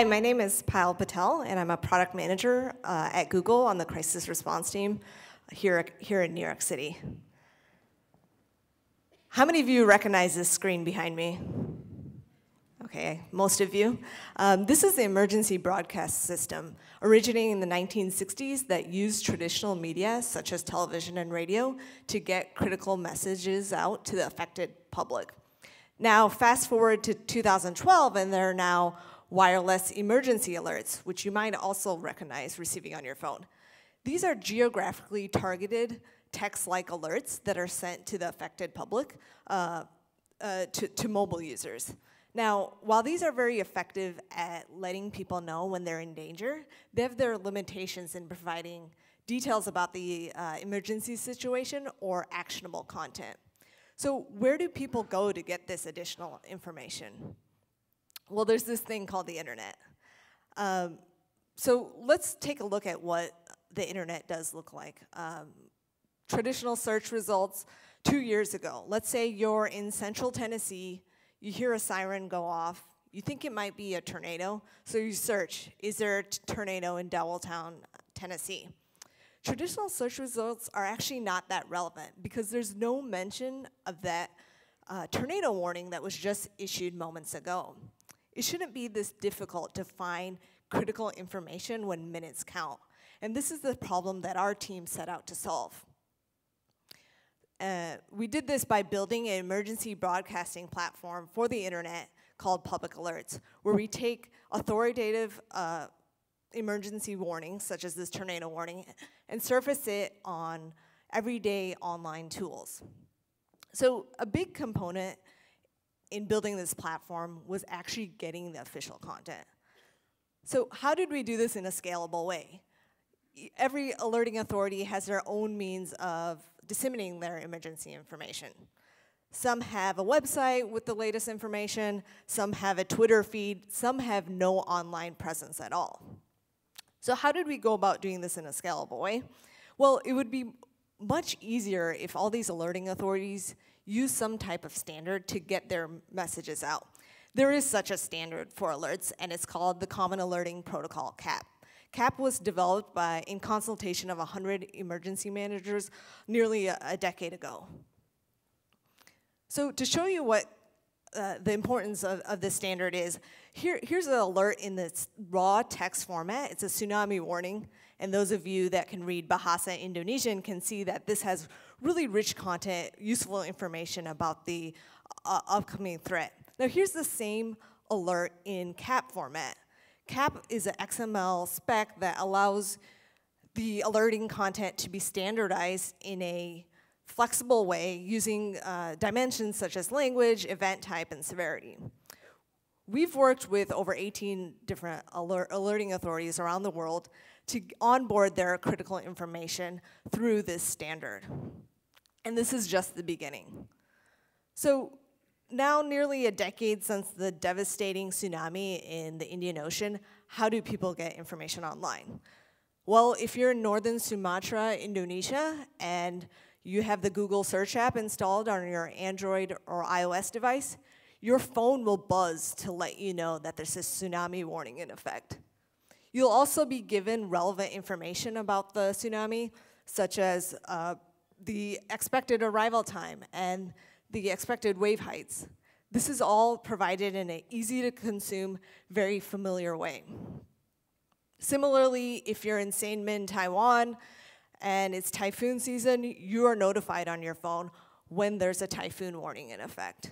Hi, my name is Payal Patel, and I'm a product manager uh, at Google on the crisis response team here, here in New York City. How many of you recognize this screen behind me? Okay, most of you. Um, this is the emergency broadcast system, originating in the 1960s that used traditional media, such as television and radio, to get critical messages out to the affected public. Now, fast forward to 2012, and there are now wireless emergency alerts, which you might also recognize receiving on your phone. These are geographically targeted text-like alerts that are sent to the affected public, uh, uh, to, to mobile users. Now, while these are very effective at letting people know when they're in danger, they have their limitations in providing details about the uh, emergency situation or actionable content. So where do people go to get this additional information? Well, there's this thing called the internet. Um, so let's take a look at what the internet does look like. Um, traditional search results two years ago. Let's say you're in central Tennessee, you hear a siren go off, you think it might be a tornado, so you search, is there a tornado in Dowelltown, Tennessee? Traditional search results are actually not that relevant because there's no mention of that uh, tornado warning that was just issued moments ago. It shouldn't be this difficult to find critical information when minutes count. And this is the problem that our team set out to solve. Uh, we did this by building an emergency broadcasting platform for the internet called Public Alerts, where we take authoritative uh, emergency warnings, such as this tornado warning, and surface it on everyday online tools. So a big component in building this platform was actually getting the official content. So how did we do this in a scalable way? Every alerting authority has their own means of disseminating their emergency information. Some have a website with the latest information, some have a Twitter feed, some have no online presence at all. So how did we go about doing this in a scalable way? Well, it would be much easier if all these alerting authorities use some type of standard to get their messages out. There is such a standard for alerts, and it's called the Common Alerting Protocol, CAP. CAP was developed by, in consultation of 100 emergency managers nearly a, a decade ago. So to show you what uh, the importance of, of this standard is, here, here's an alert in this raw text format. It's a tsunami warning. And those of you that can read Bahasa Indonesian can see that this has really rich content, useful information about the uh, upcoming threat. Now here's the same alert in CAP format. CAP is an XML spec that allows the alerting content to be standardized in a flexible way using uh, dimensions such as language, event type, and severity. We've worked with over 18 different alert alerting authorities around the world to onboard their critical information through this standard. And this is just the beginning. So now nearly a decade since the devastating tsunami in the Indian Ocean, how do people get information online? Well, if you're in northern Sumatra, Indonesia, and you have the Google search app installed on your Android or iOS device, your phone will buzz to let you know that there's a tsunami warning in effect. You'll also be given relevant information about the tsunami, such as uh, the expected arrival time and the expected wave heights. This is all provided in an easy to consume, very familiar way. Similarly, if you're in Sanmen, Taiwan, and it's typhoon season, you are notified on your phone when there's a typhoon warning in effect.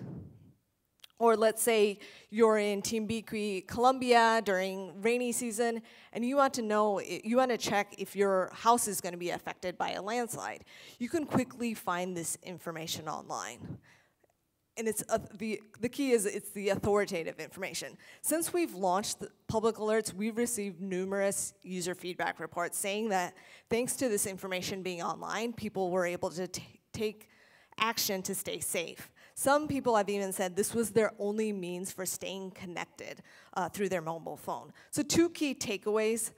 Or let's say you're in Timbiqui, Colombia during rainy season and you want to know, you want to check if your house is going to be affected by a landslide. You can quickly find this information online. And it's uh, the, the key is it's the authoritative information. Since we've launched public alerts, we've received numerous user feedback reports saying that thanks to this information being online, people were able to take action to stay safe. Some people have even said this was their only means for staying connected uh, through their mobile phone. So two key takeaways.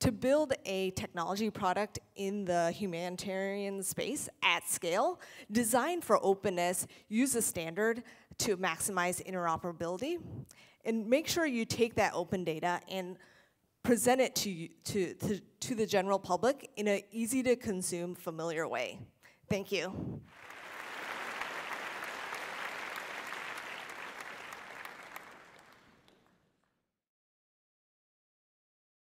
To build a technology product in the humanitarian space at scale, designed for openness, use a standard to maximize interoperability, And make sure you take that open data and present it to, to, to, to the general public in an easy to consume, familiar way. Thank you.